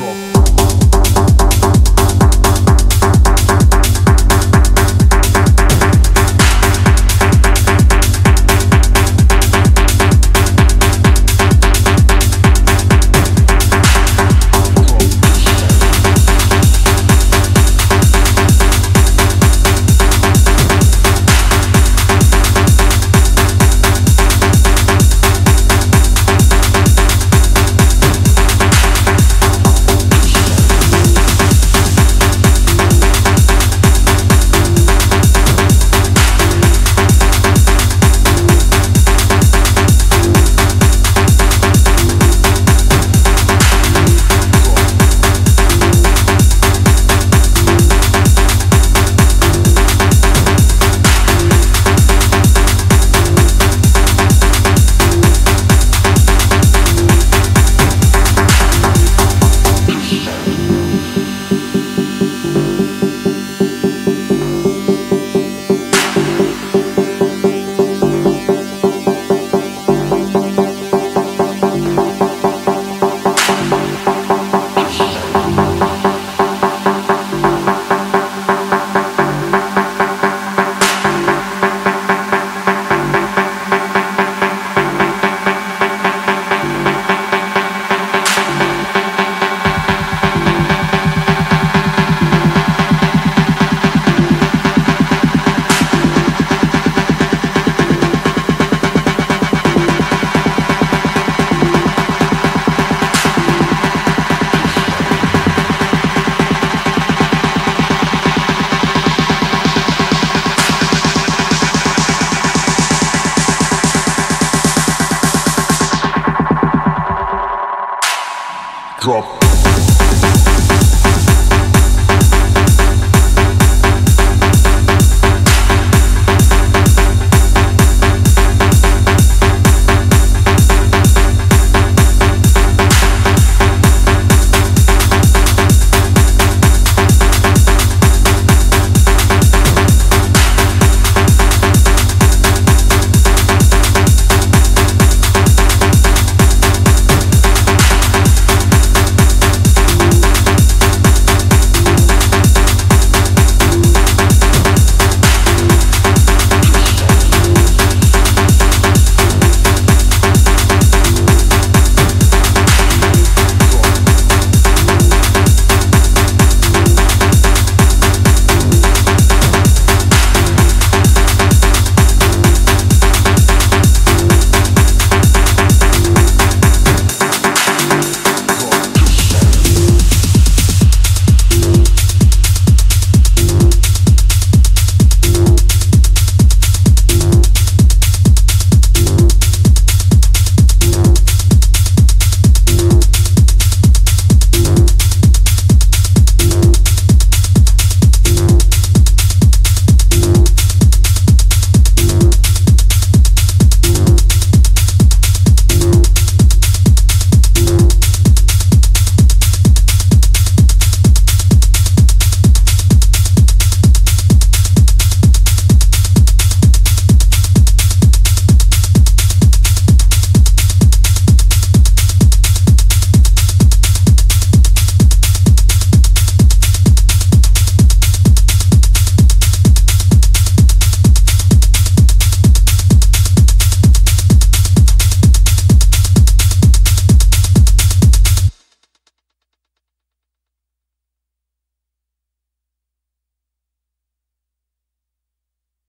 Draw. drop